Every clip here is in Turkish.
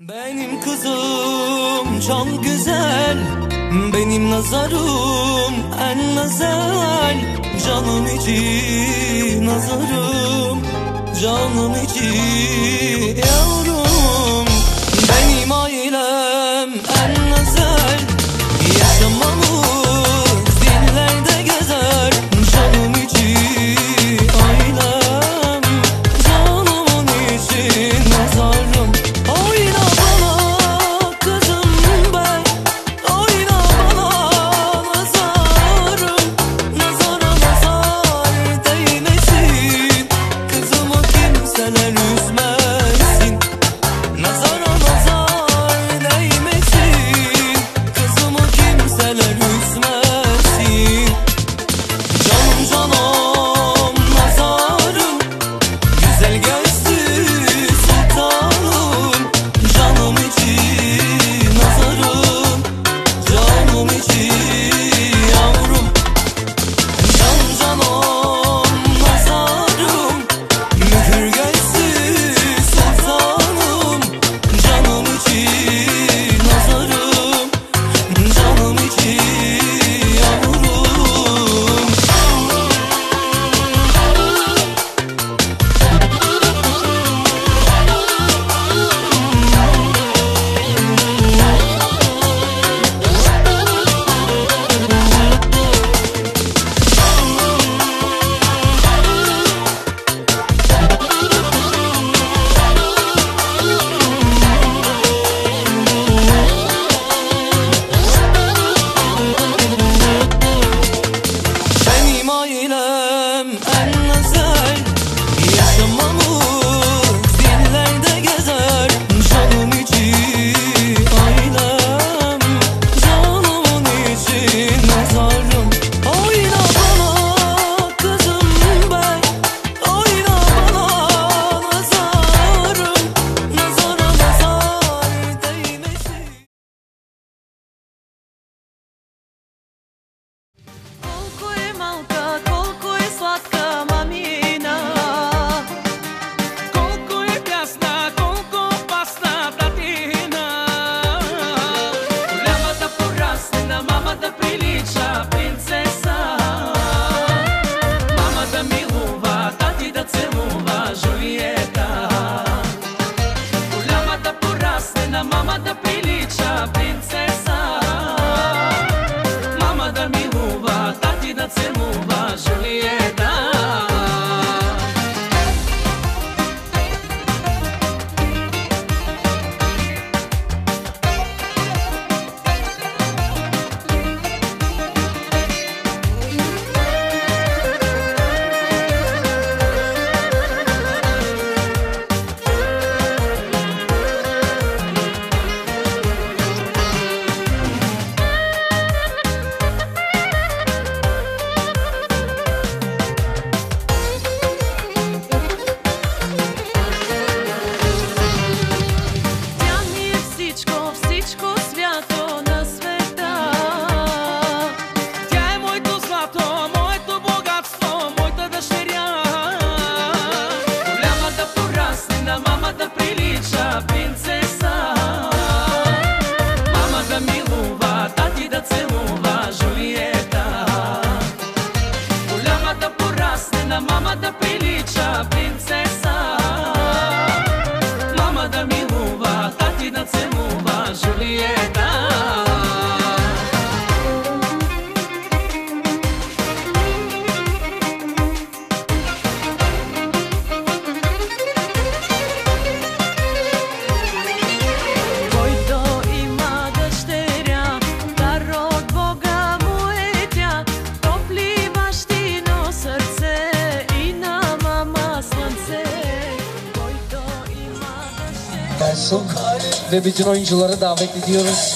Benim kızım can güzel Benim nazarım en nazel Canım içi nazarım Canım içi. Yavrum ve bütün oyuncuları davet ediyoruz.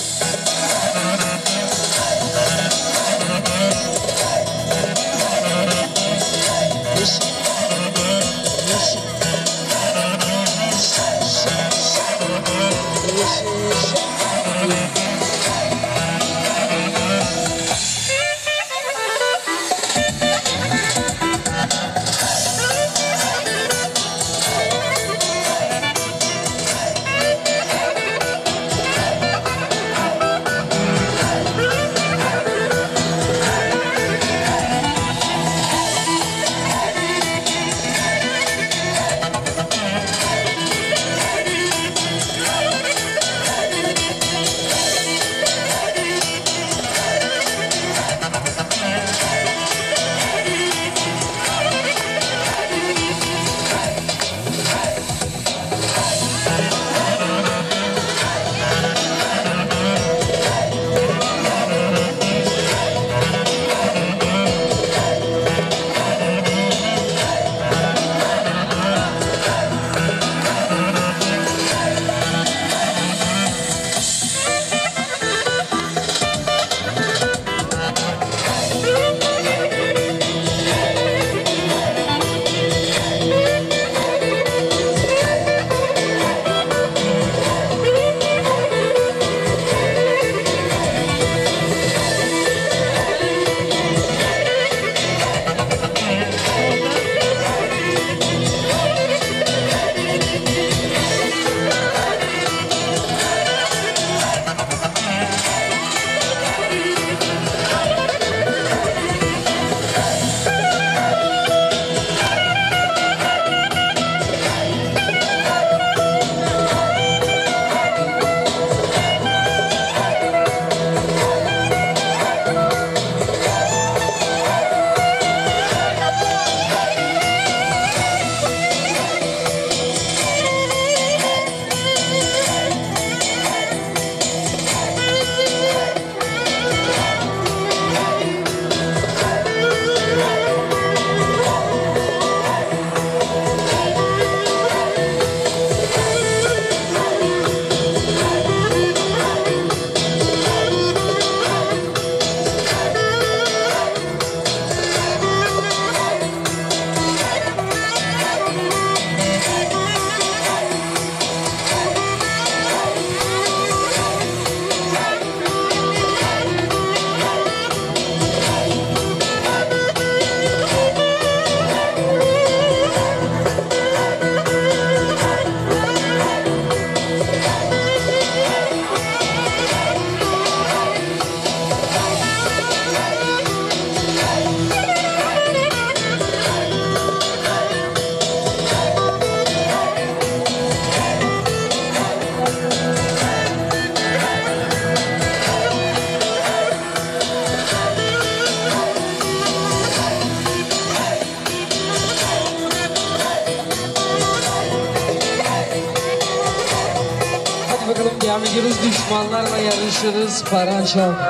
Açırız Baran Show.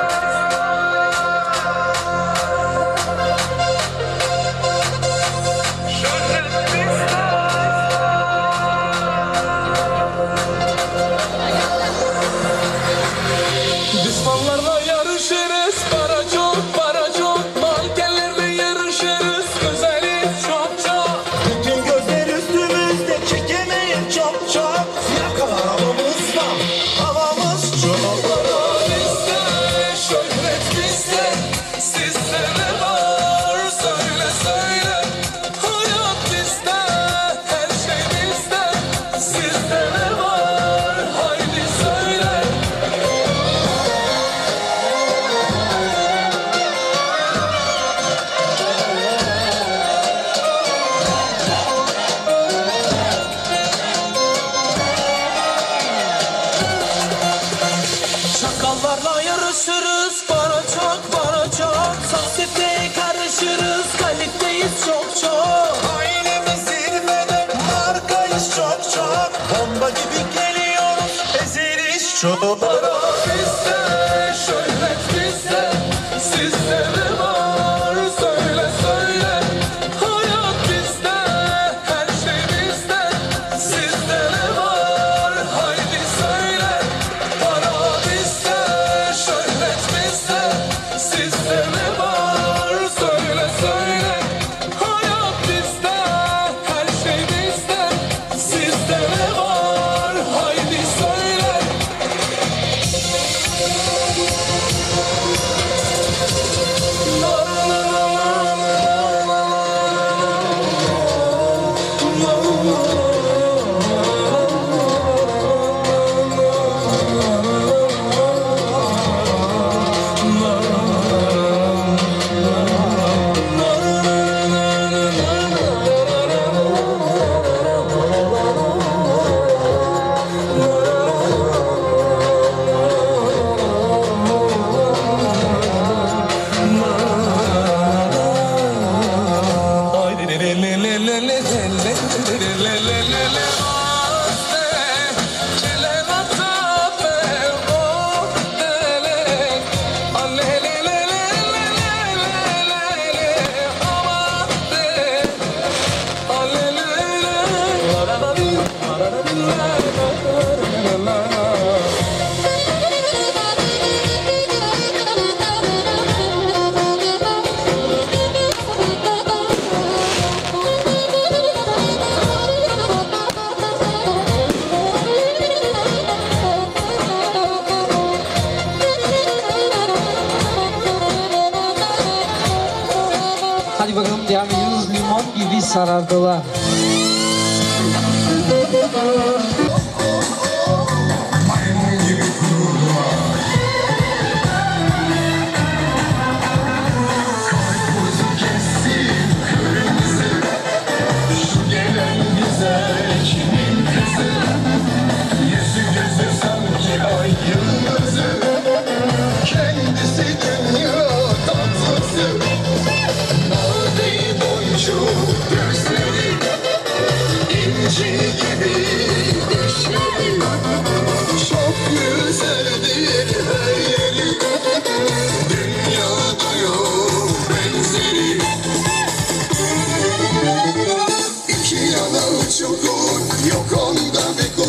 sarardılar.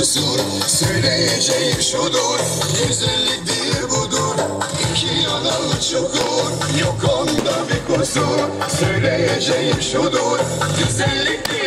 kusur Söyleyeceğim şudur Güzellik budur İki yana çukur Yok onda bir kusur Söyleyeceğim şudur Güzellik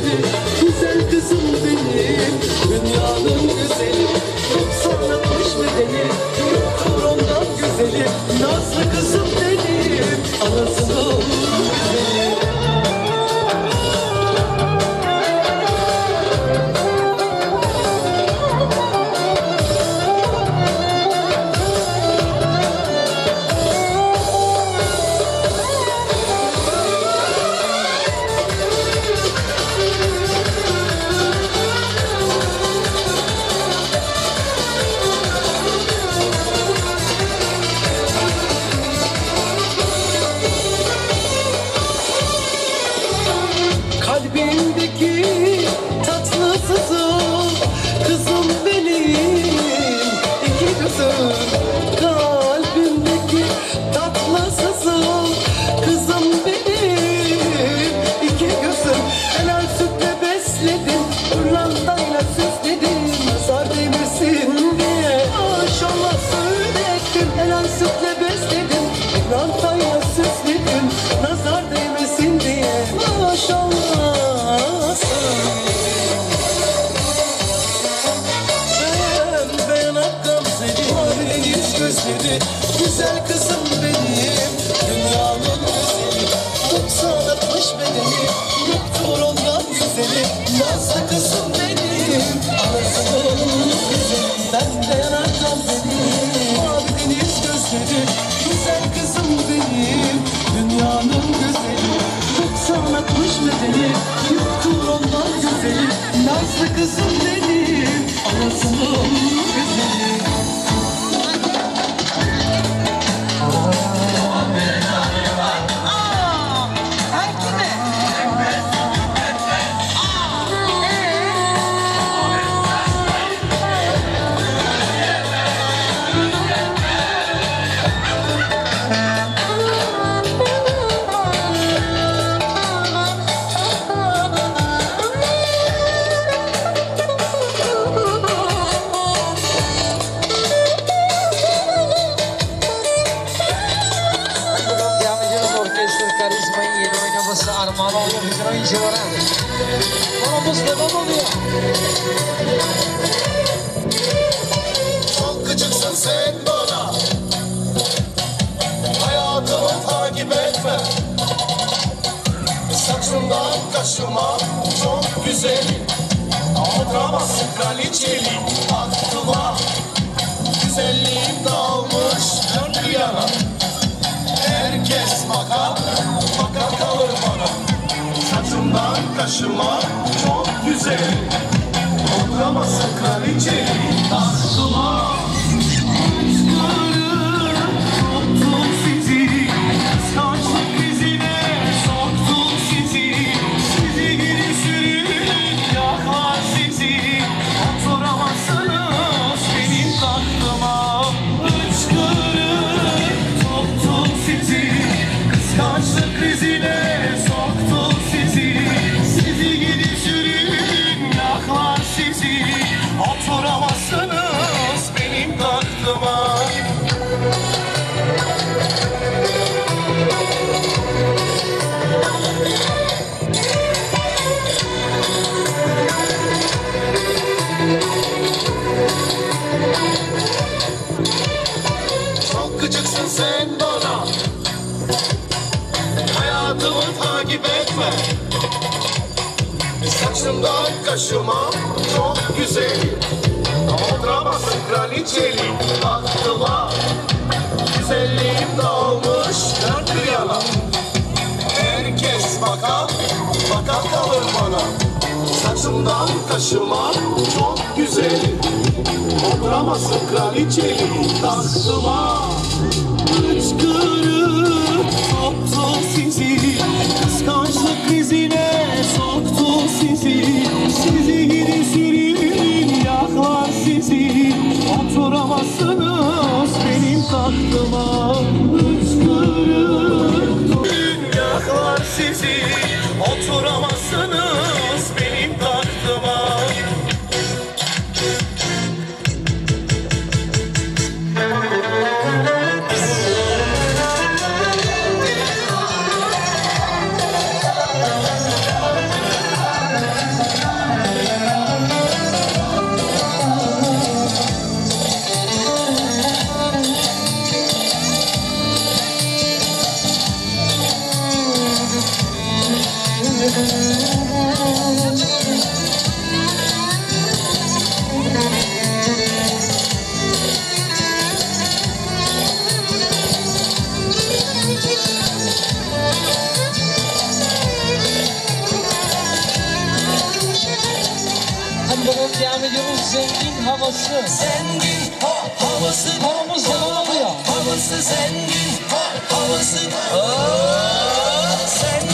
baby. Yavuz zengin havası. Zengin ha, havası. Paramız yalan oluyor Havası zengin ha, havası. Ha, Zengin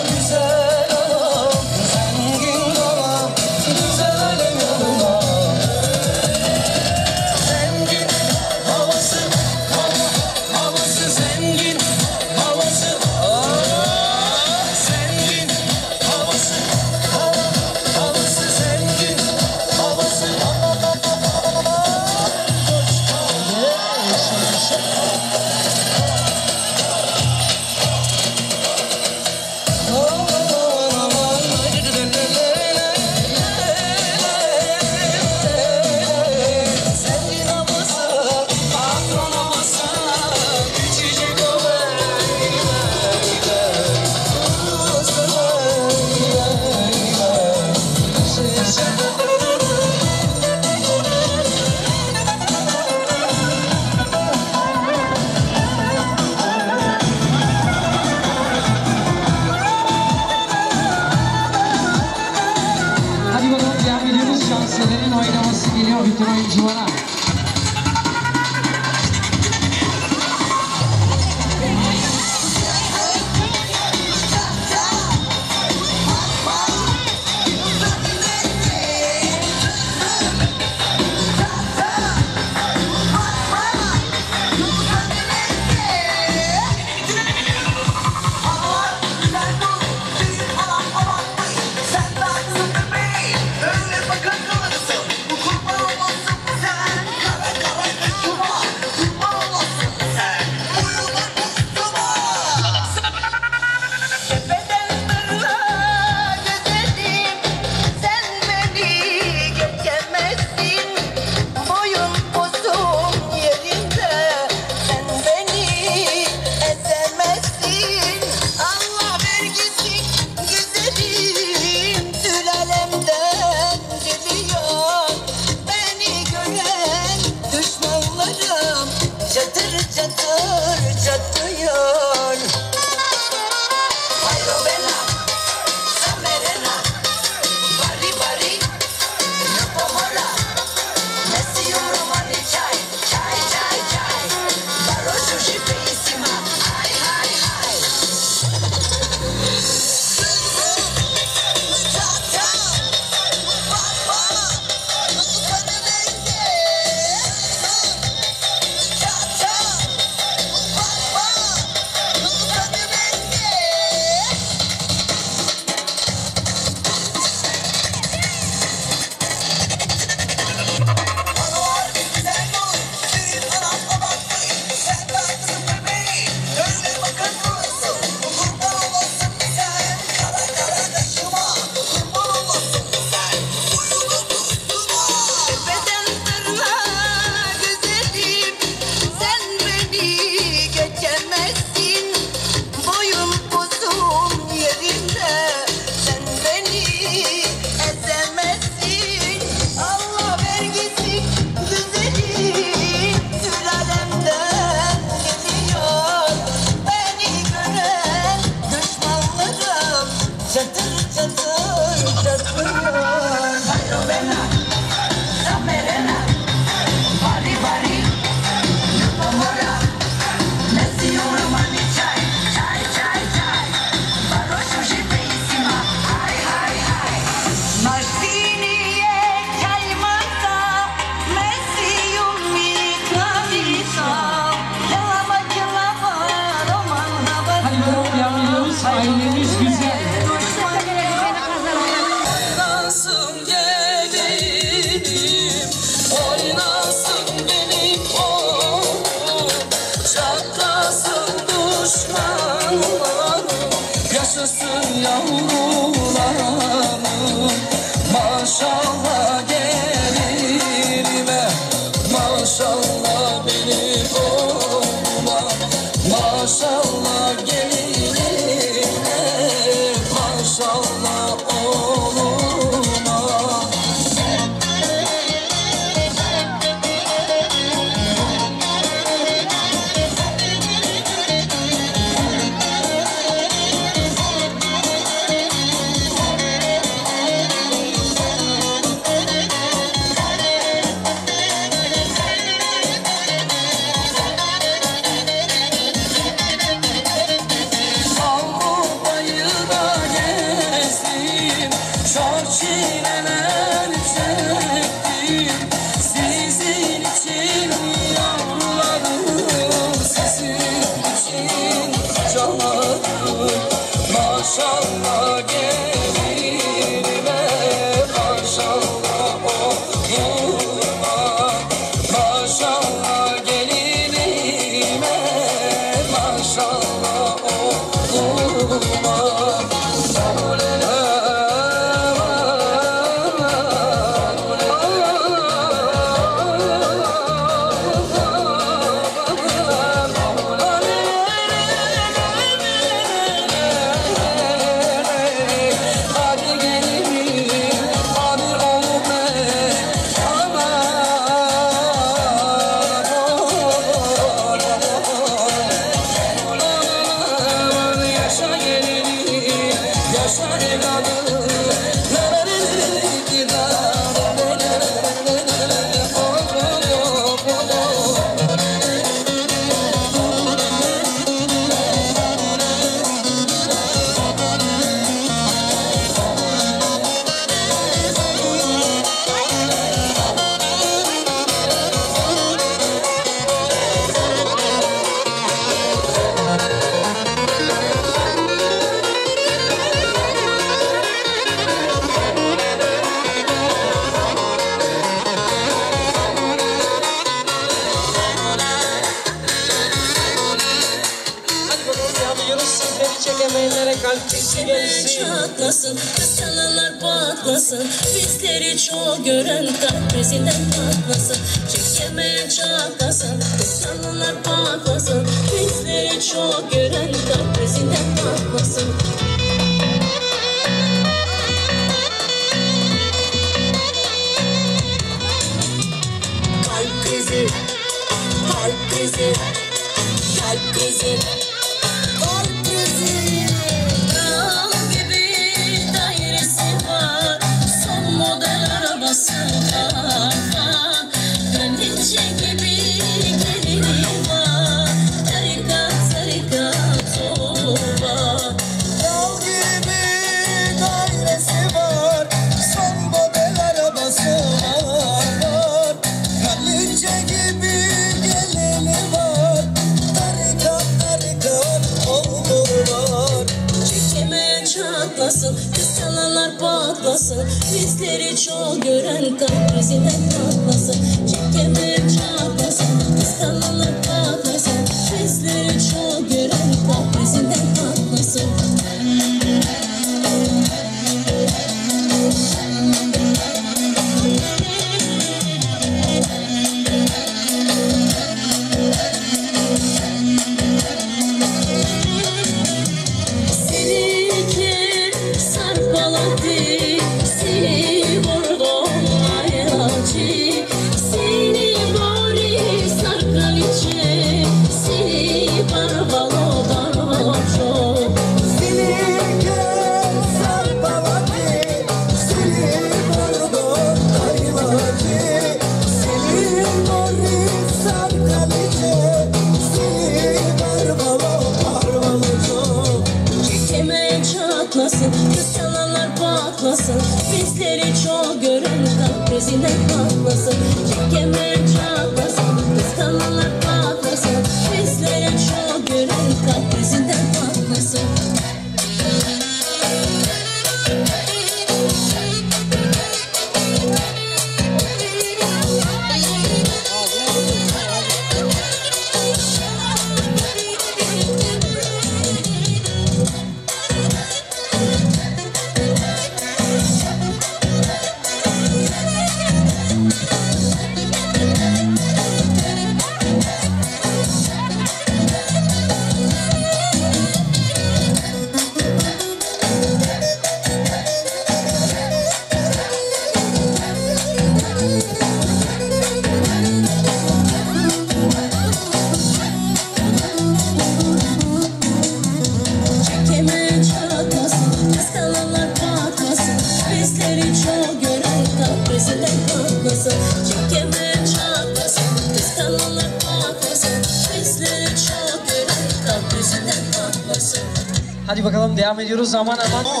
bakalım devam ediyoruz aman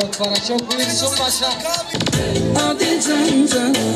çok para çok buyursun başla. Hadi can can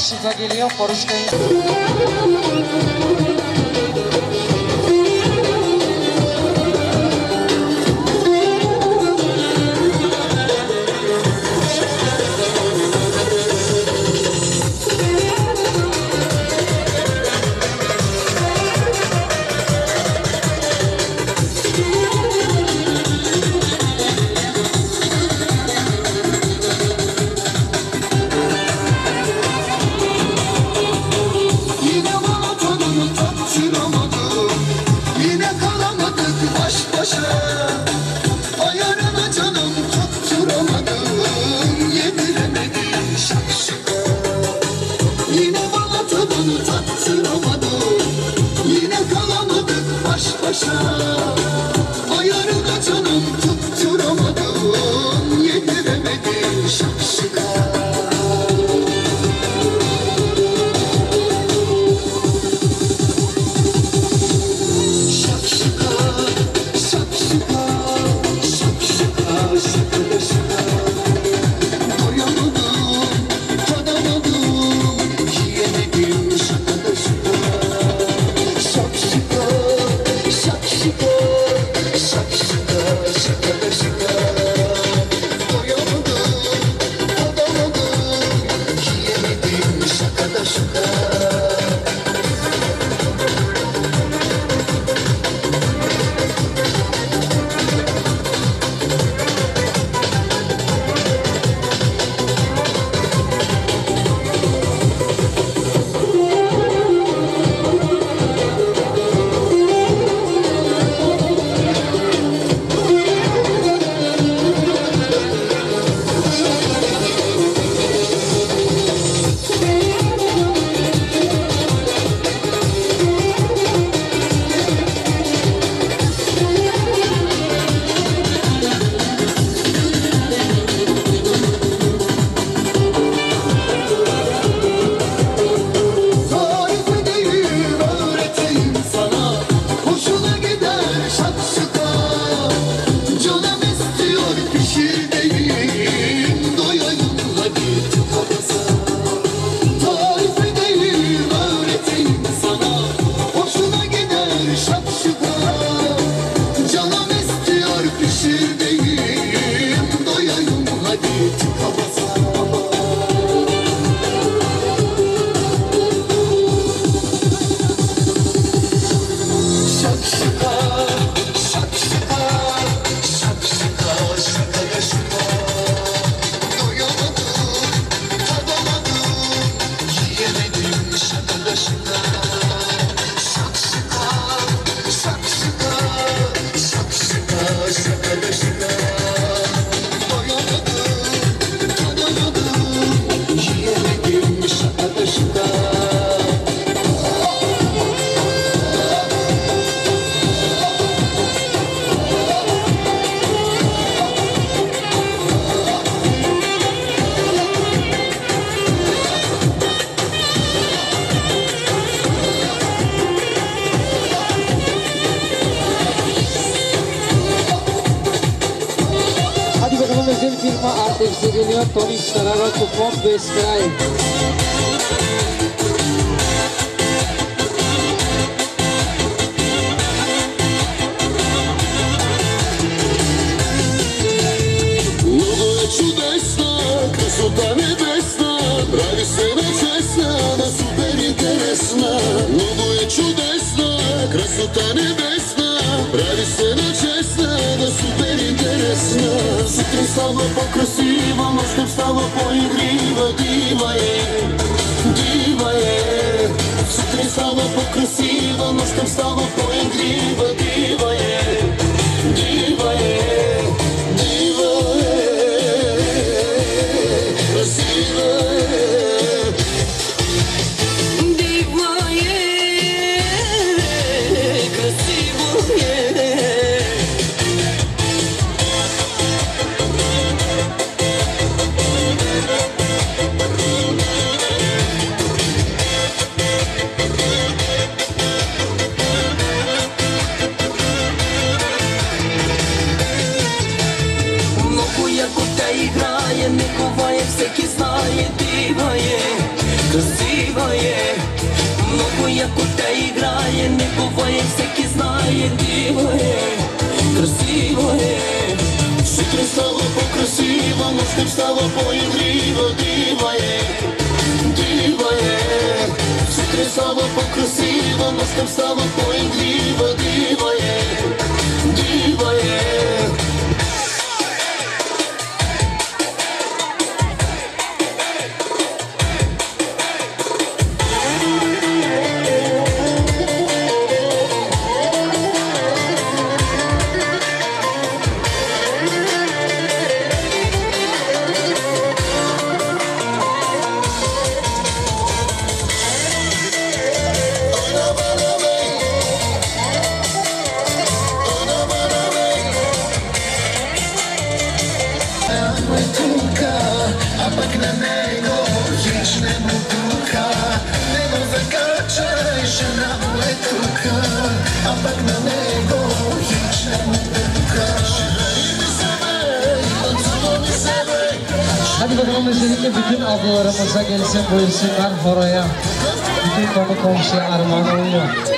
শিখা গেলেও পরস্কার Сигурният Тони Старароков от безкрай. стало поігріло діває, діває, все стало покрасиво, нас там стало поігріло діває. ти встала поїм ріво, диває, диває, все красава покрасива, нас там стало поїм ріво, диває, диває. Sen bu insanlar itu bütün konu komşular.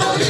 Okay.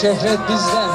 şehvet bizden.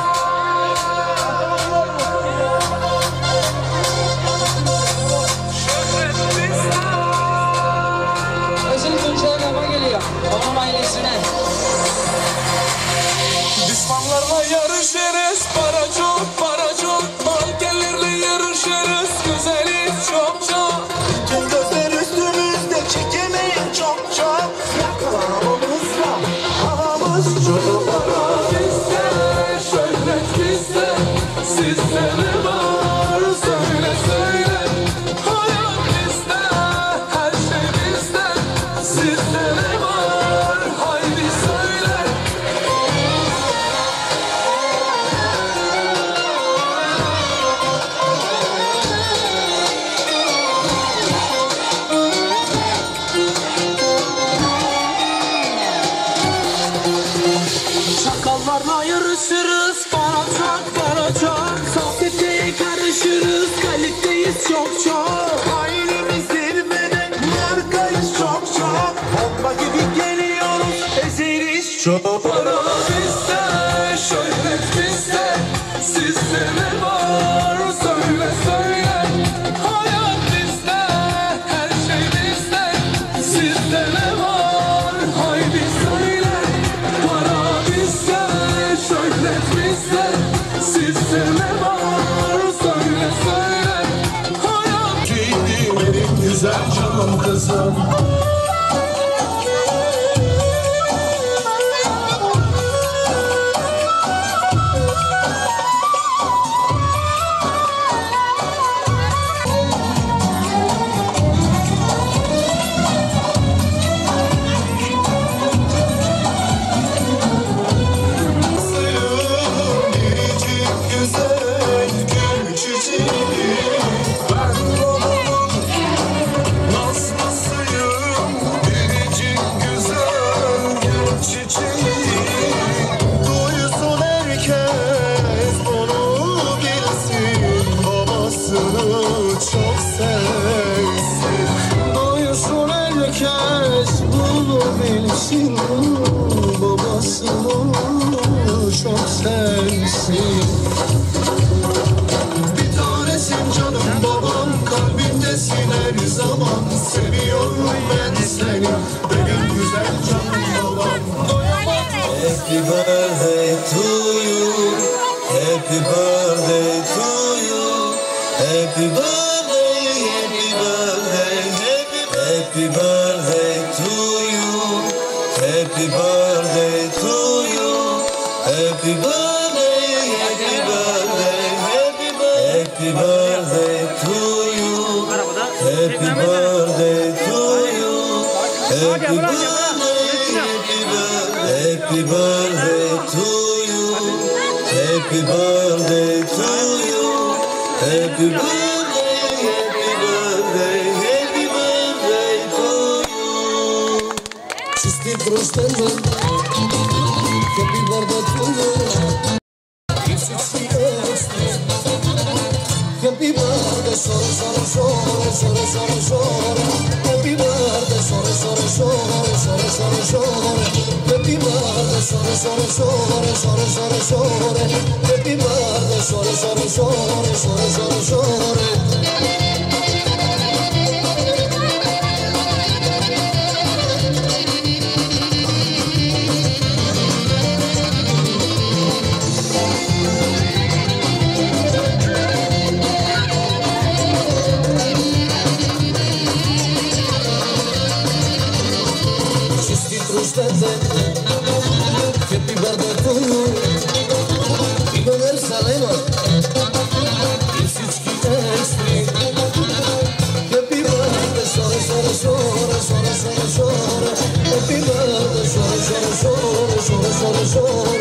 sore sore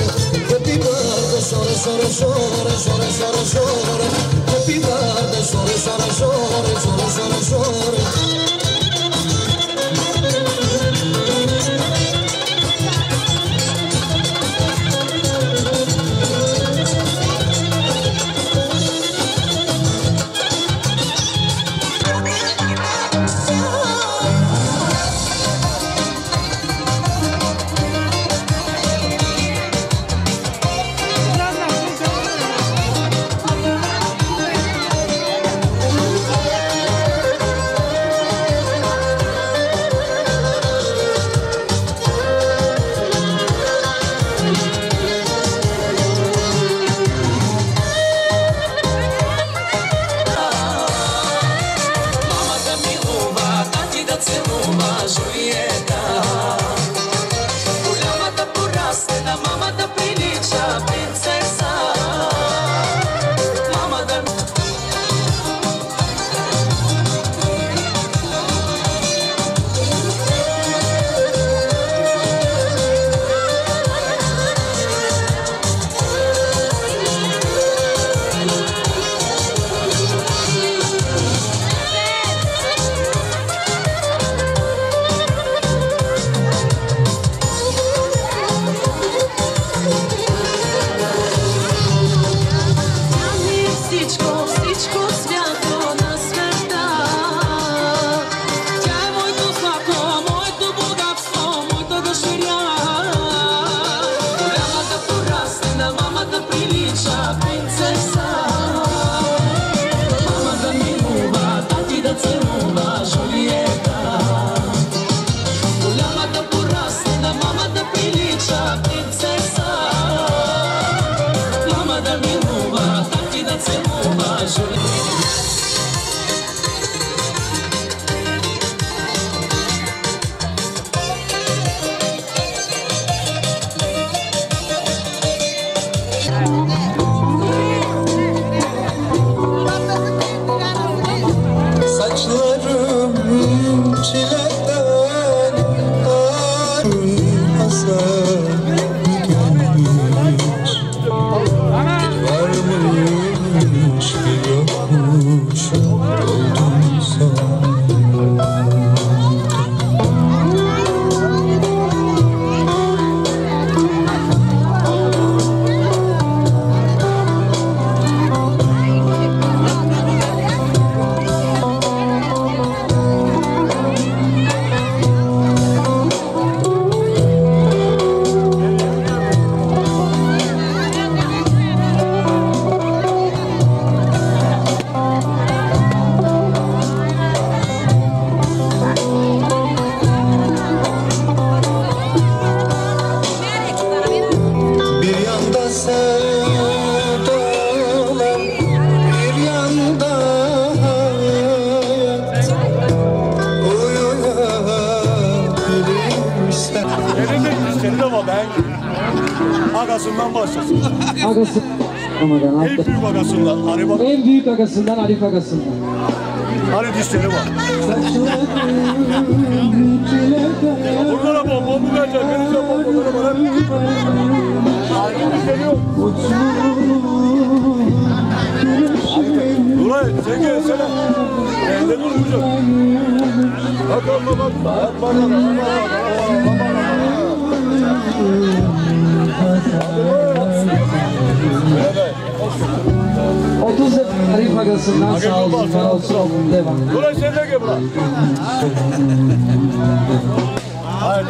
che ti guarda sore sore sore sore sore sore che ti guarda sore sore sore sore sore sore bak En büyük agasından Arif agasından. hani dişleri var. Bunlara bomba mı vereceksin? Vereceğim bombaları bana. Hani dişleri yok. Nuray sen gelsene. Evde dur hocam. Bak bak bak. Bak bak bak. Arif agasından sağ olsun, var olsun. Devam. Nuray sen de gel buraya. Haydi.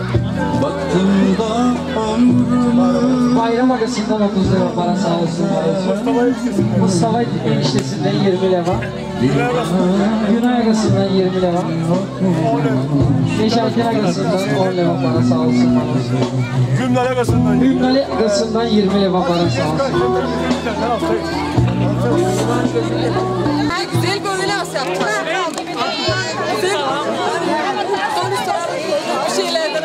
Bayram agasından 30 leva para sağ olsun, var olsun. Mustafa eniştesinden 20 leva. Güney Agas'ın. Günay agasından 20 leva. Neşakin agasından 10 leva para sağ olsun, olsun. Ümrali agasından 20 leva para sağ olsun. Güzel böyle nasıl yaptın? Güzel. Bir şeylerden.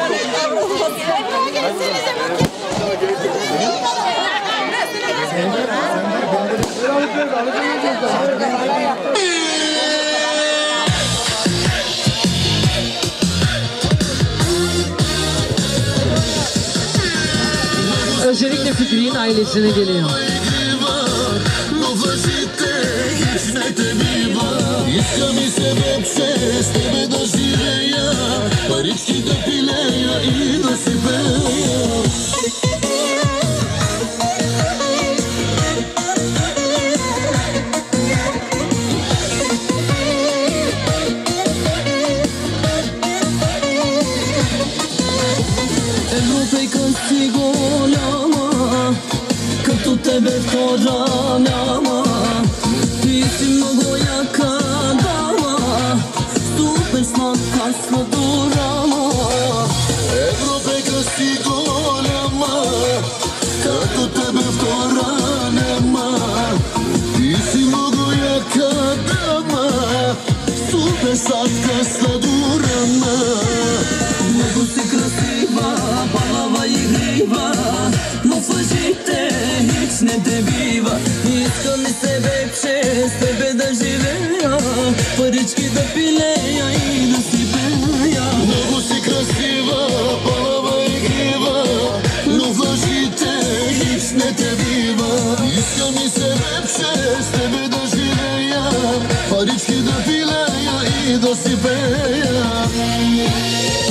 Özellikle Fikri'nin ailesine geliyor. бива Иска ми се вече с тебе да живея. Парички да пилея и да си пея. Европа и към си голяма Като тебе хора няма. Ти си много Slatka sladurana Много си красива, палава и грива. Но в лъжите хич не те бива. Искам ли се вече с тебе да живея. Парички да пилея и да си пея. Много си красива, палава и грива. Но в лъжите хич не те бива. Искам и се вече с пилея и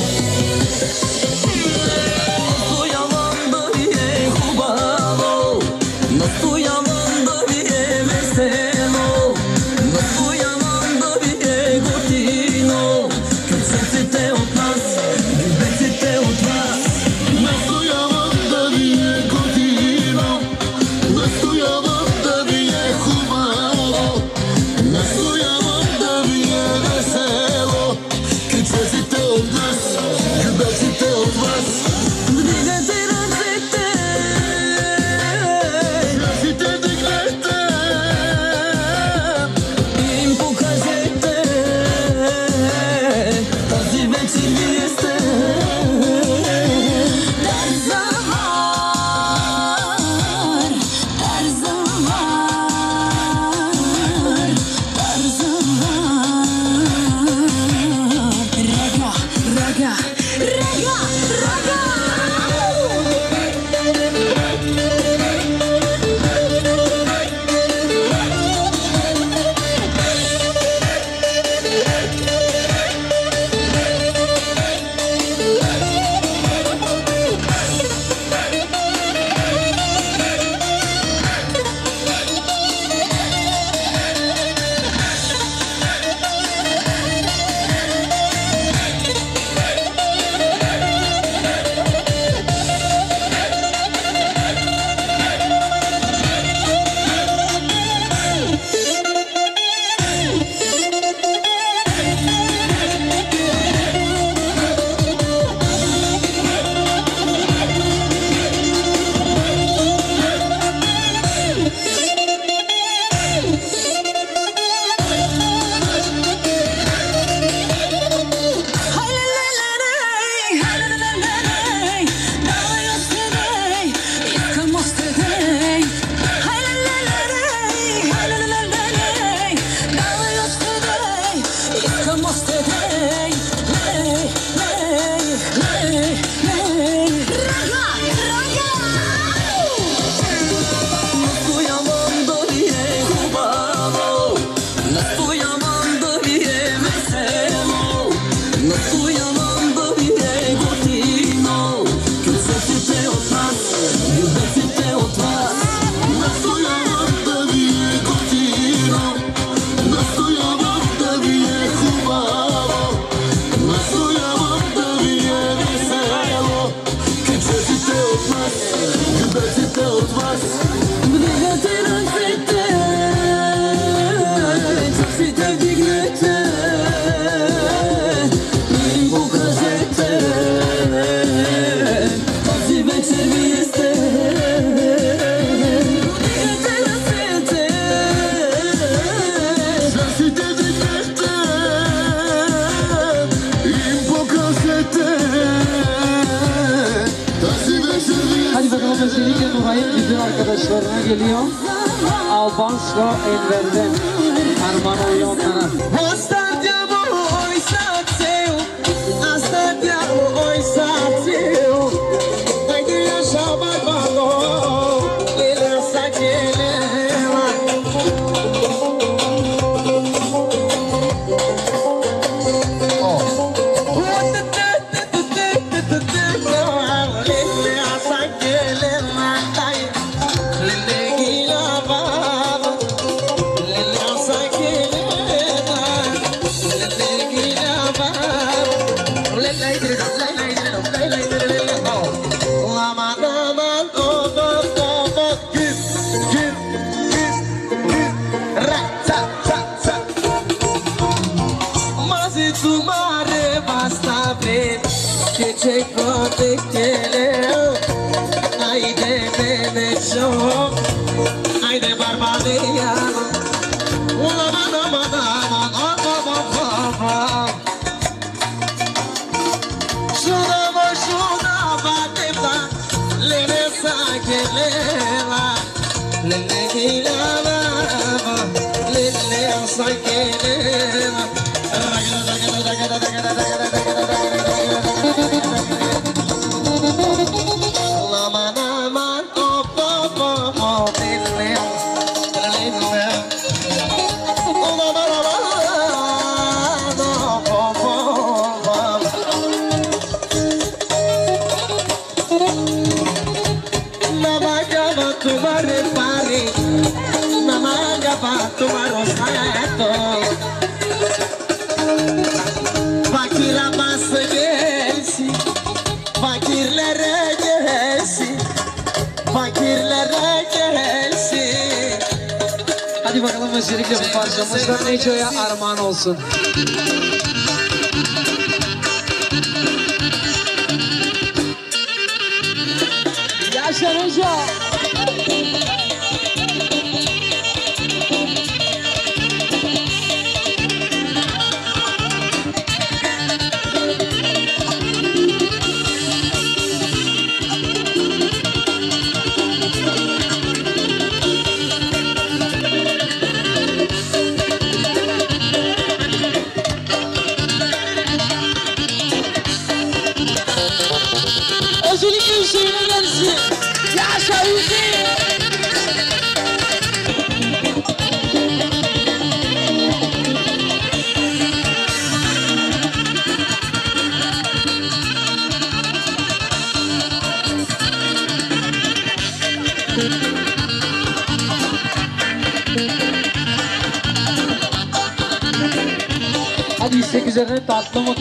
parçamız da Neco'ya armağan olsun.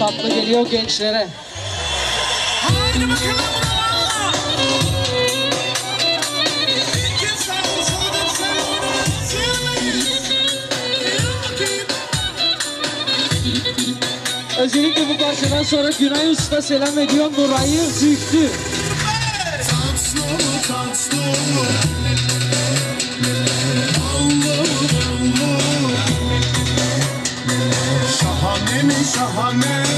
tatlı geliyor gençlere. Haydi bakalım. Özellikle bu parçadan sonra Günay Usta selam ediyor Nuray'ı züktü. Şahane mi şahane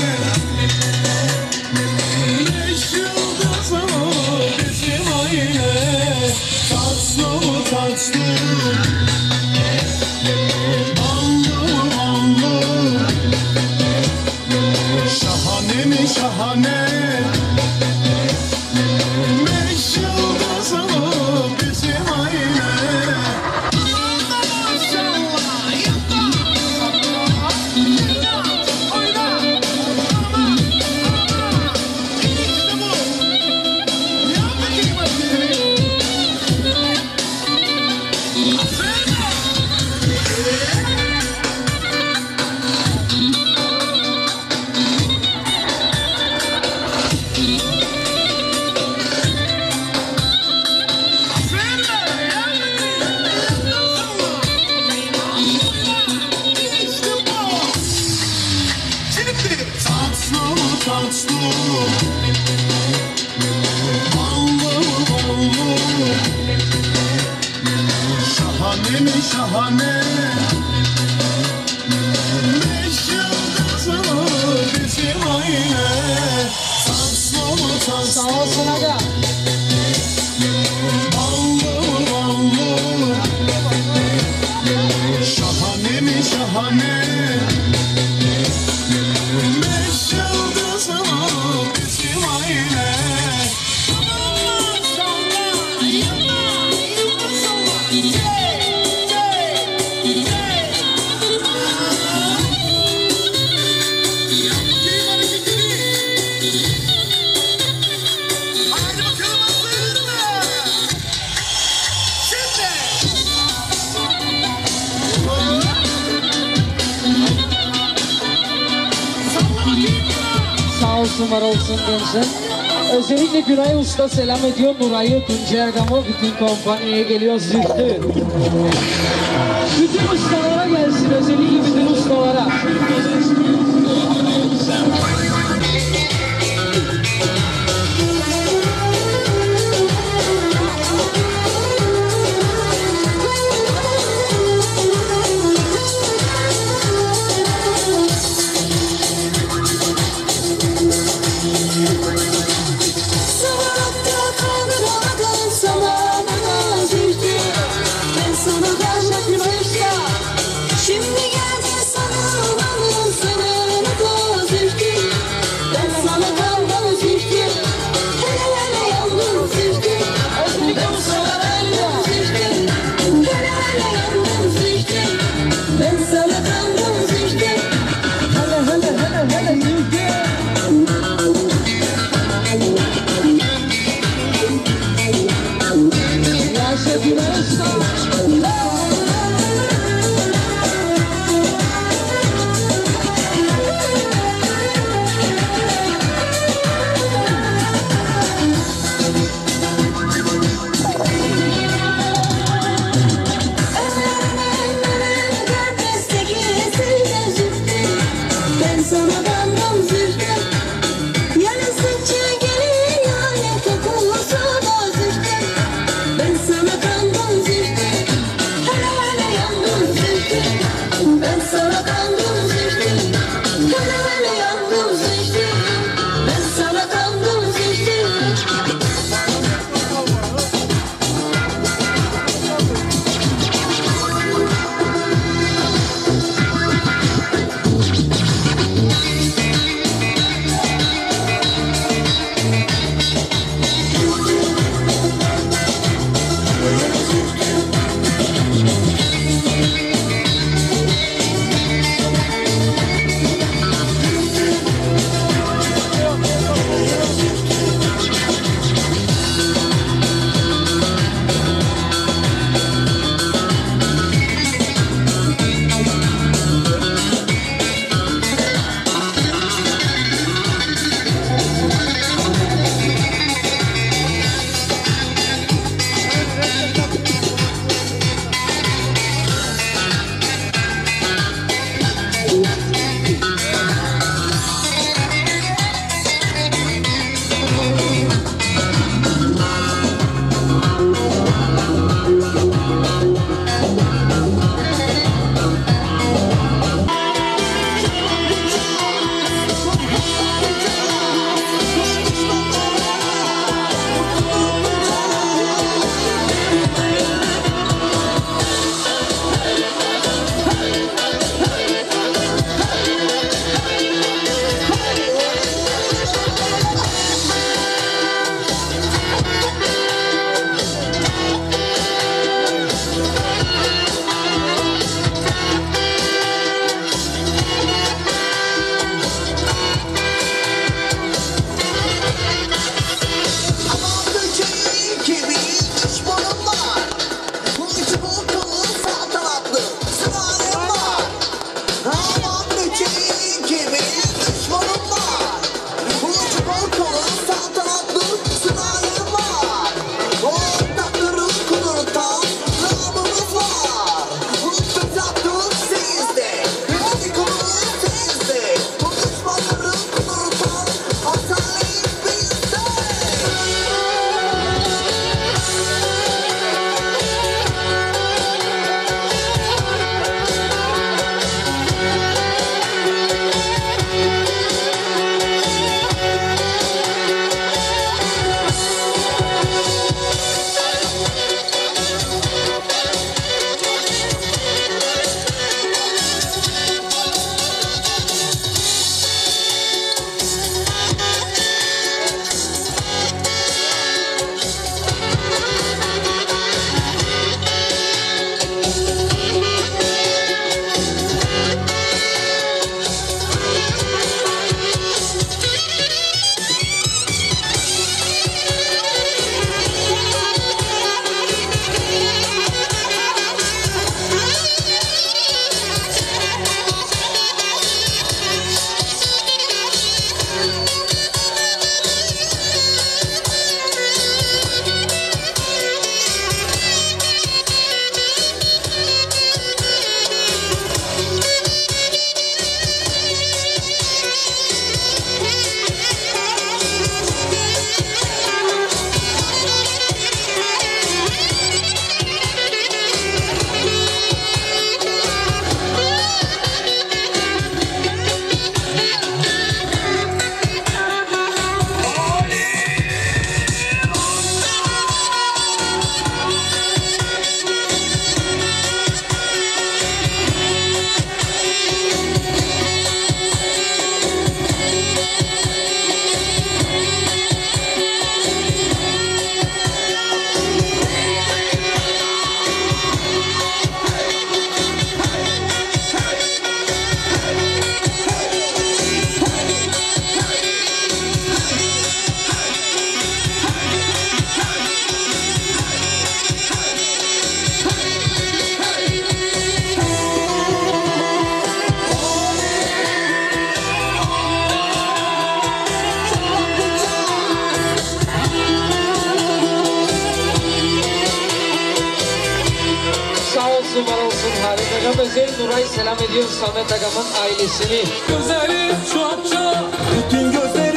enxerga muito quem que ele os dizer. Vidimo stvaranja, si da želi i vidimo stvara. Wenn Kafese Nuray selam ediyoruz Samet Agam'ın ailesini. Gözlerim çokça, bütün gözlerim.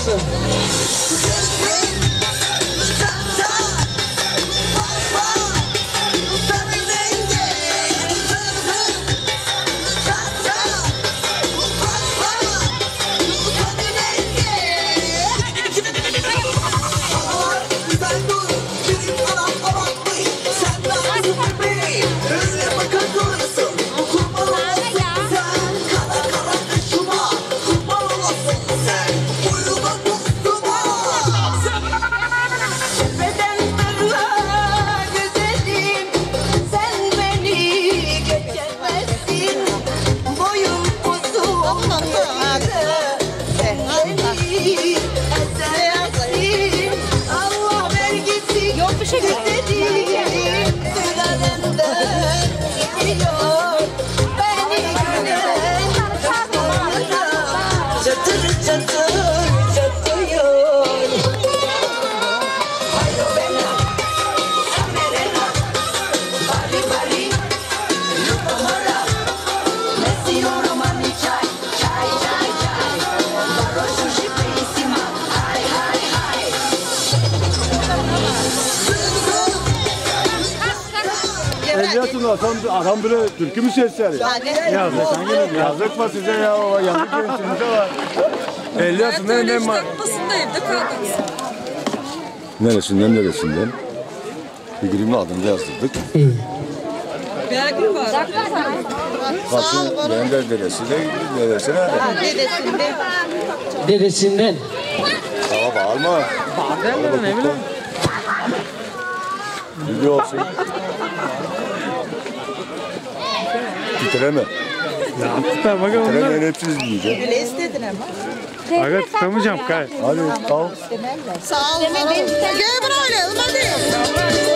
是。içeri. Yazık. Yazık mı size ya? O yanık gençimize var. Elyas ne ne ma? Neresinden neresinden? Bir gülümle adını yazdırdık. Belgül var. Kasım ben de dedesi de dedesine. Dedesinden. Dedesinden. Ama bağırma. Bağırma ne bileyim. Biliyorsun. Bitireme. Ya tutar bak onlar. Bitireme hepsiniz diyeceğim. Öyle istedin ama. Aga tutamayacağım kay. Hadi kalk. Sağ ol. Gel buraya. Ulan değil.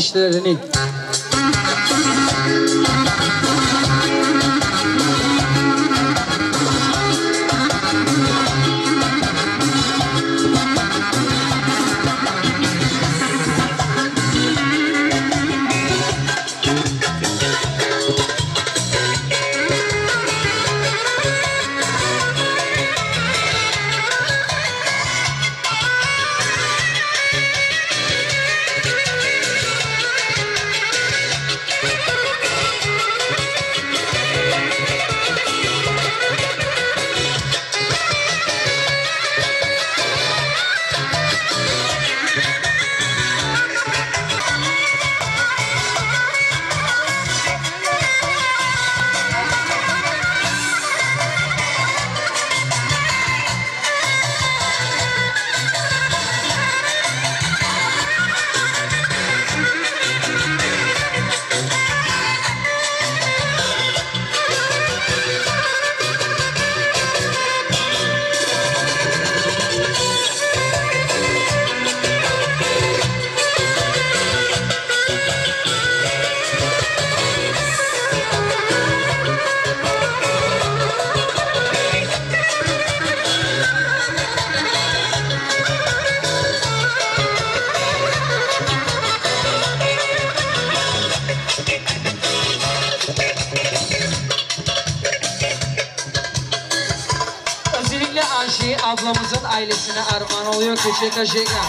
Selam Chega, chega.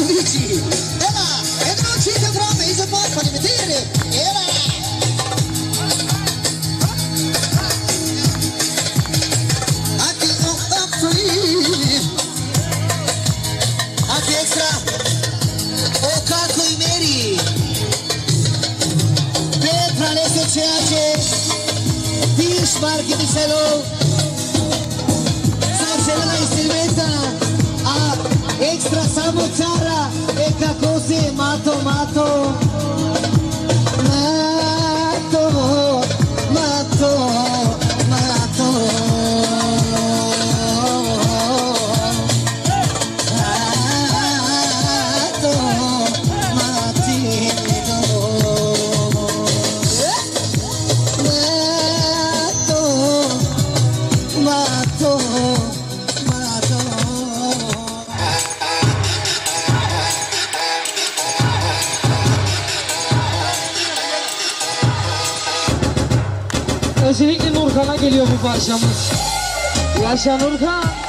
Mitsubishi. Ela, една от чите грама и започвали. Видите ли? Ела! Pentru a ne Bish ekstra samo cara E kako si mato mato. Mato, mato. yaşamış. Yaşan Urkan.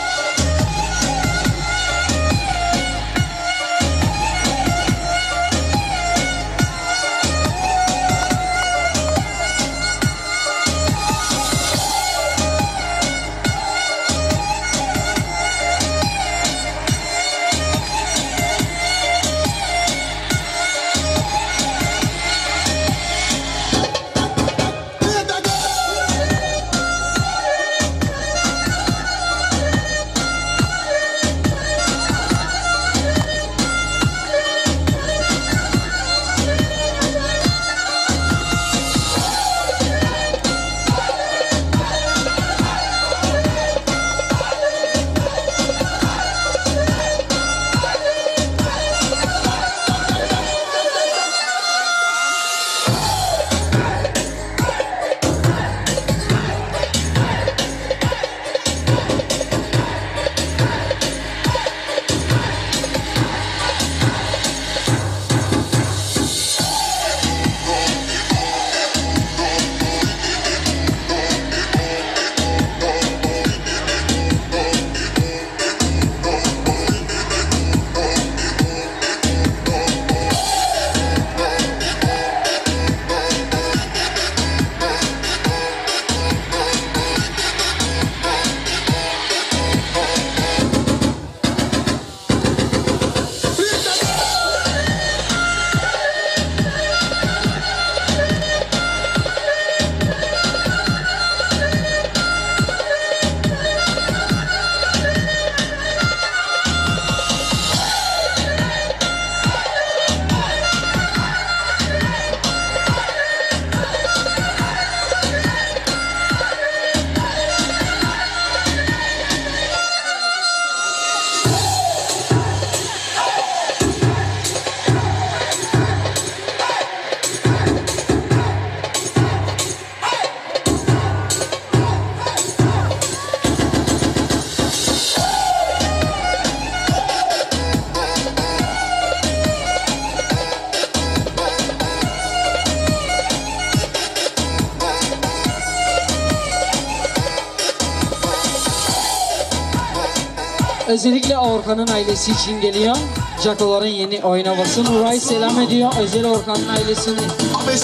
Özellikle Orkan'ın ailesi için geliyor. Jacoların yeni oynamasını Nuray selam ediyor. Özel Orkan'ın ailesini. Abi,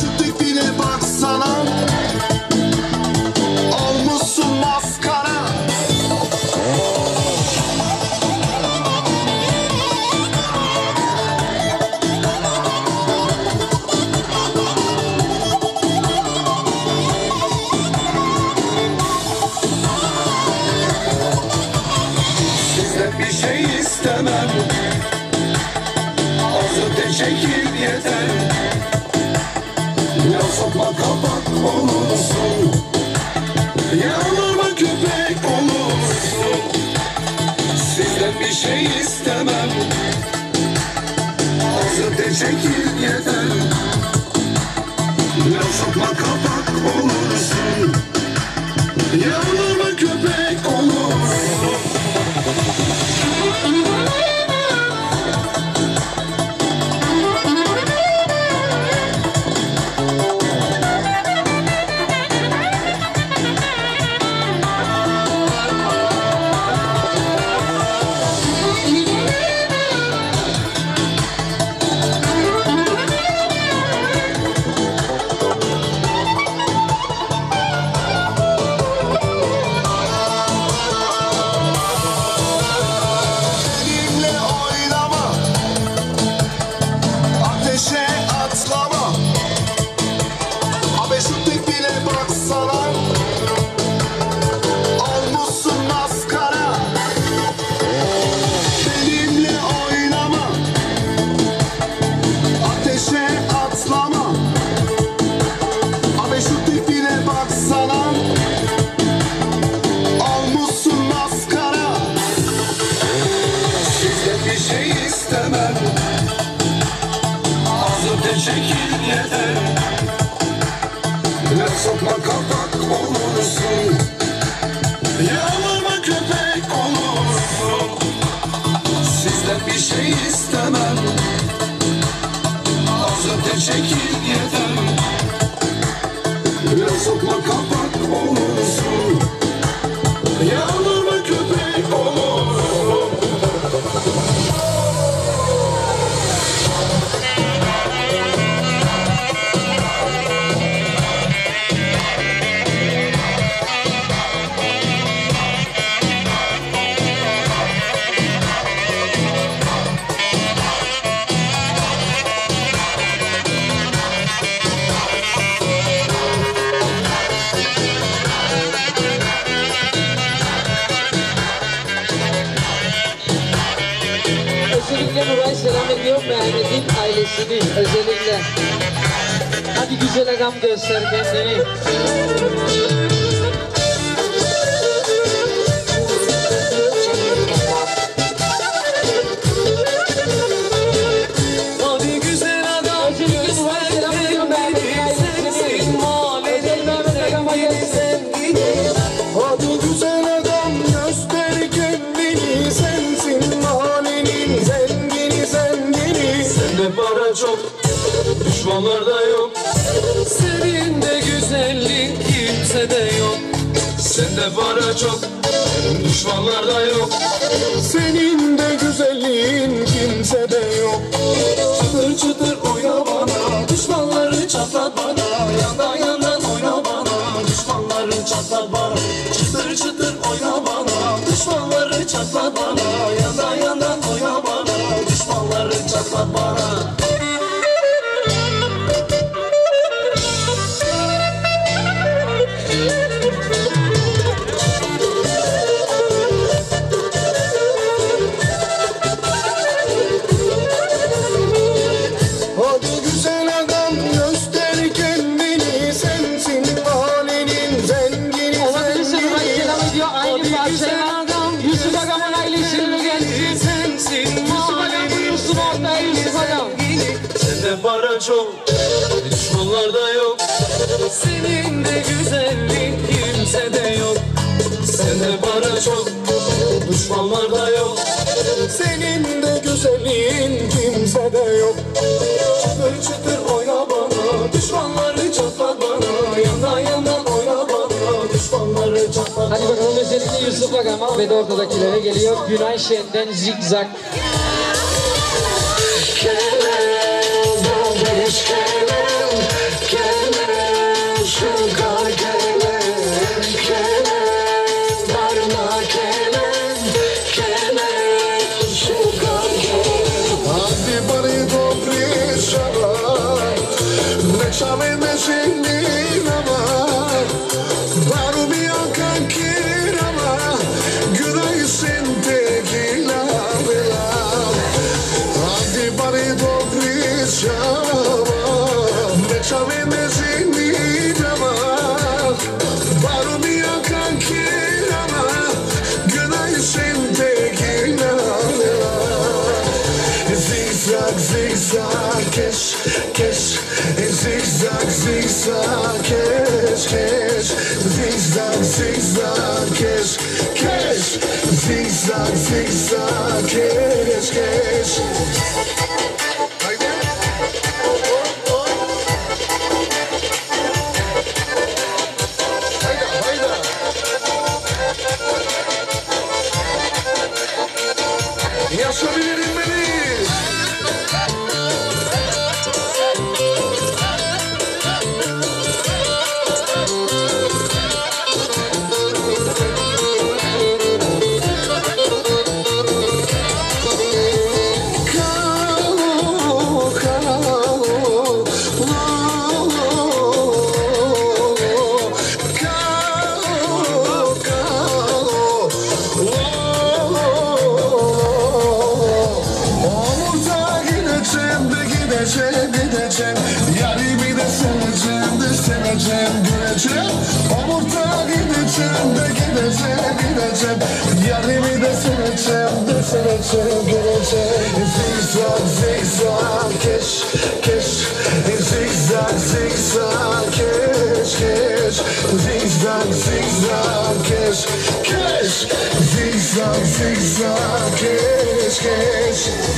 Zigzag, zigzag, cash, cash. Zigzag, zigzag, cash, cash.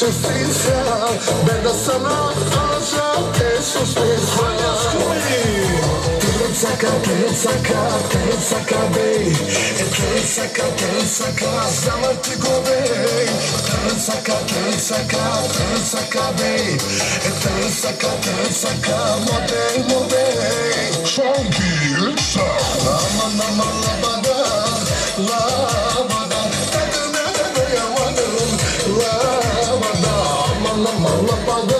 justicia, będę sama ożał Jezus mi Tensaka, tensaka, tensaka bey Tensaka, tensaka, zamanty gubej Tensaka, tensaka, tensaka bey Tensaka, tensaka, model, model Ciągi, lipsa Mama, mama, mama 한번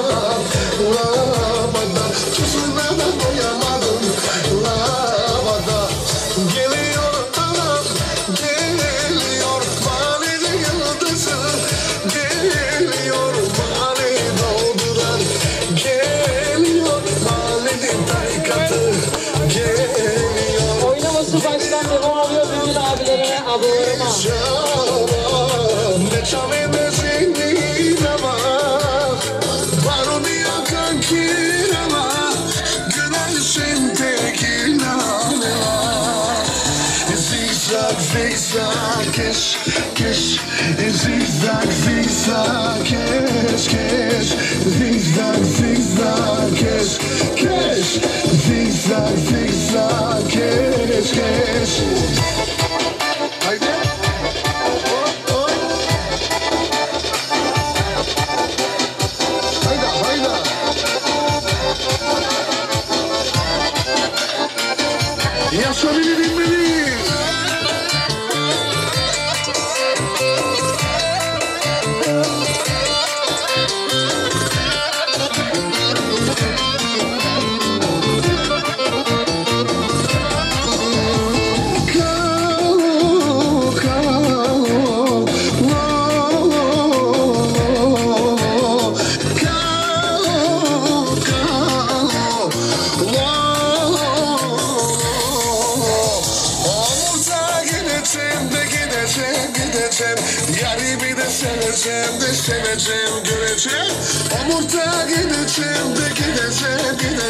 I think I can't.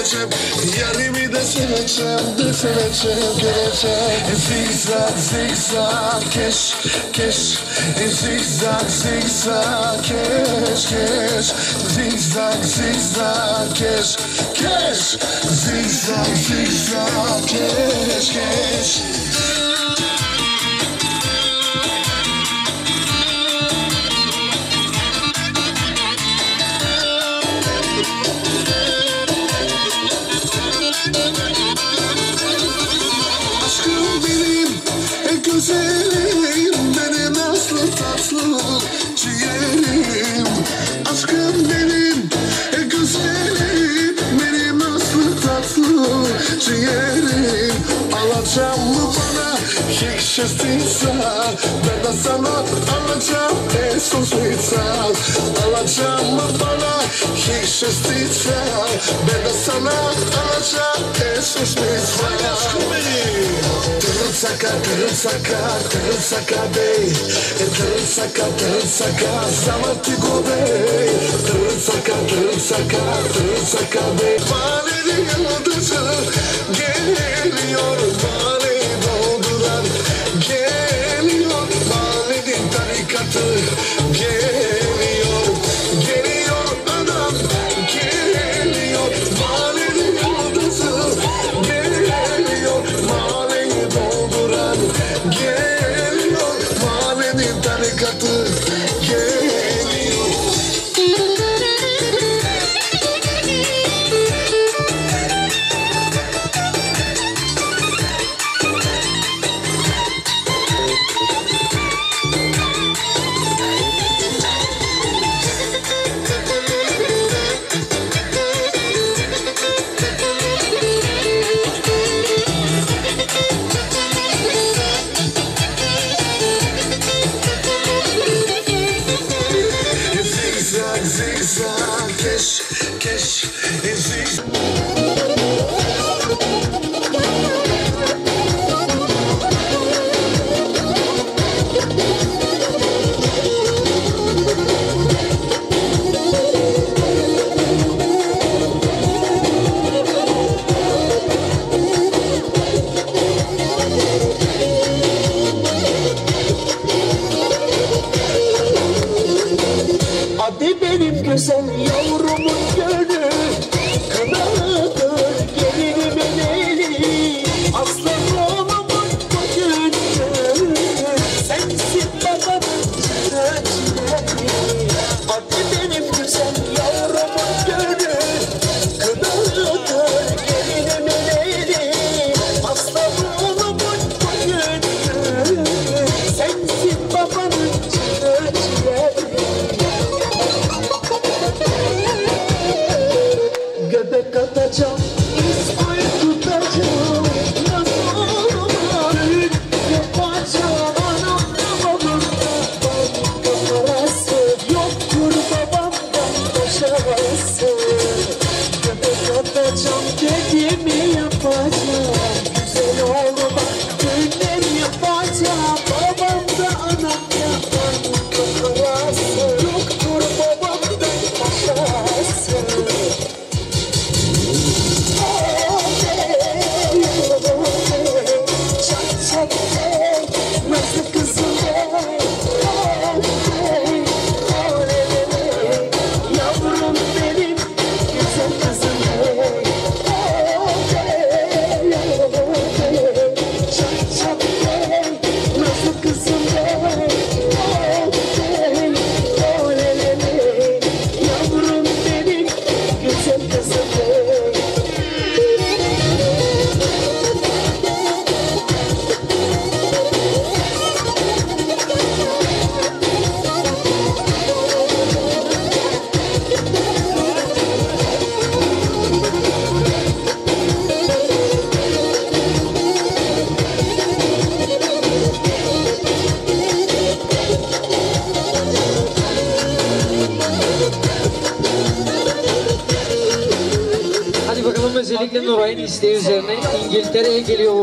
Gideceğim Yarimi de seveceğim de seveceğim göreceğim Zigzag zigzag keş keş Zigzag zigzag keş keş Zigzag zigzag keş keş Zigzag zigzag keş keş e hiç istiyorsa Ben de sana alacağım esos vitral Alacağım mı bana? Hiç istiyorsa Ben de sana alacağım esos vitral Aşkım benim. Tırısaka, tırısaka, tırısaka bey. E tırısaka, tırısaka, zamantigo bey. Tırısaka, tırısaka, tırısaka bey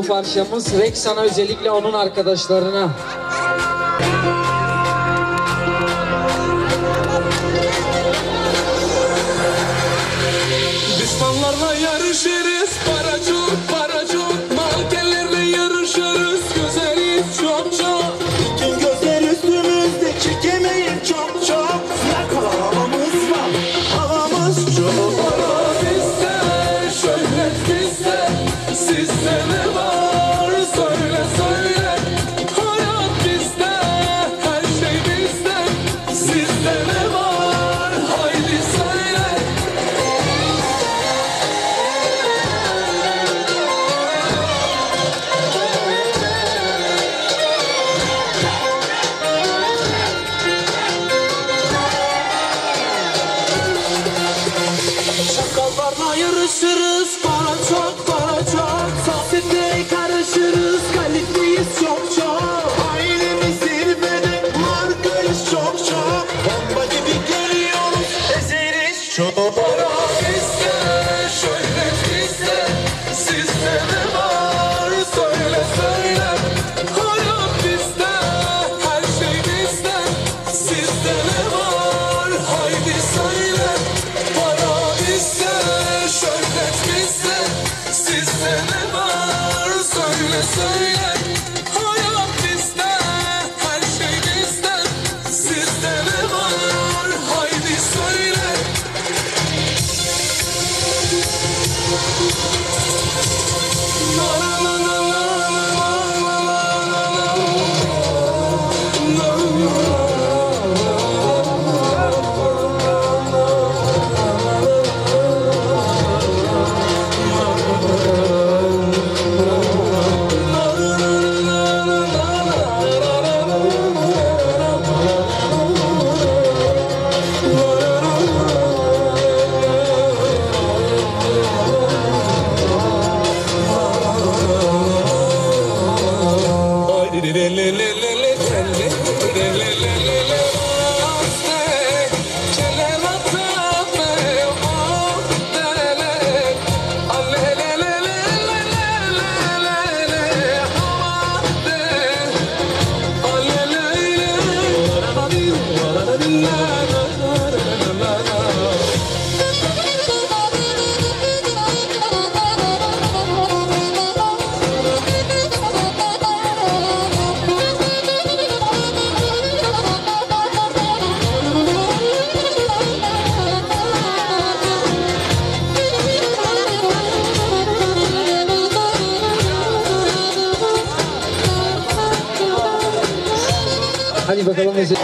parçamız. Rexan'a özellikle onun arkadaşlarına 他就不高兴。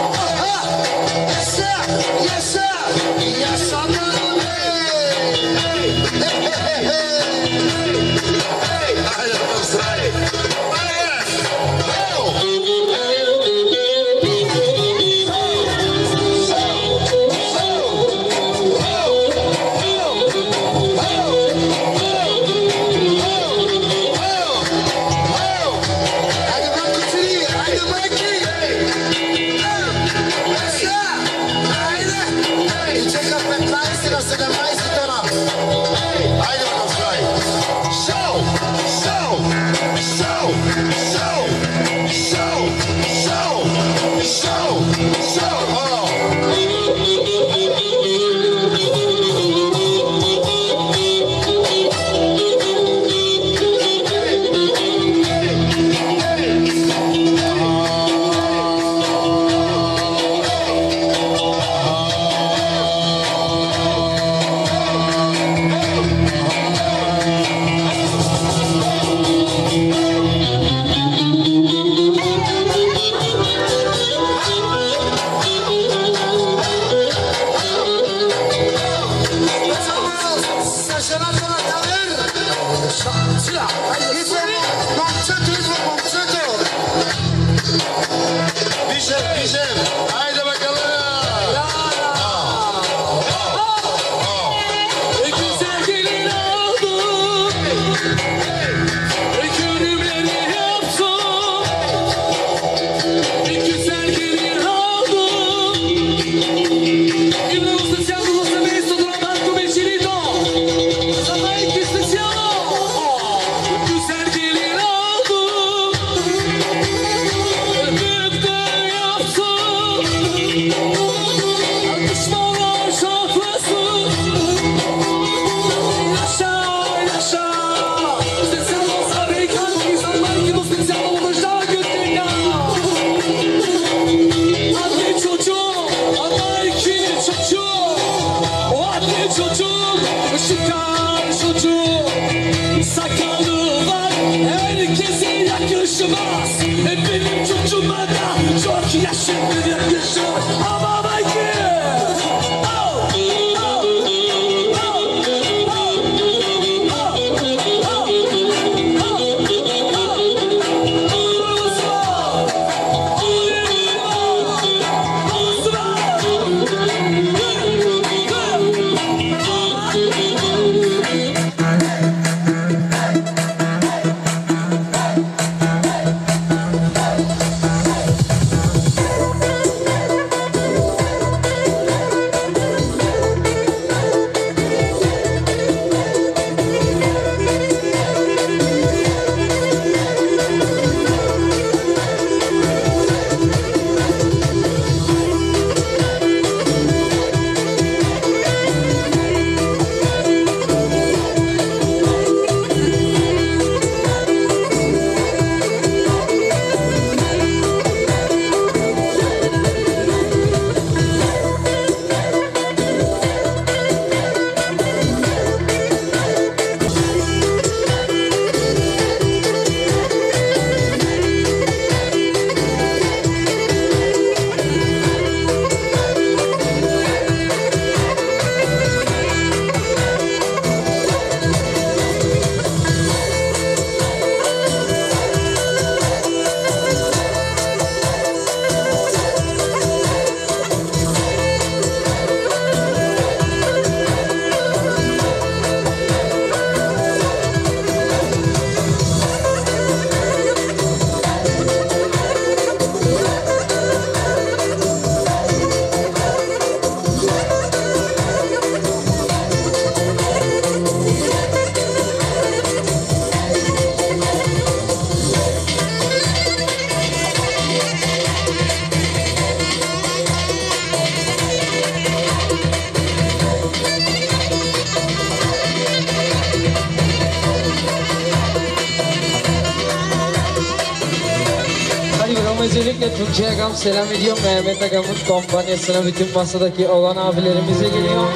Selam ediyorum. Mehmet Agam'ın kompanyasına bütün masadaki olan abilerimize geliyor.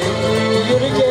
Yürü.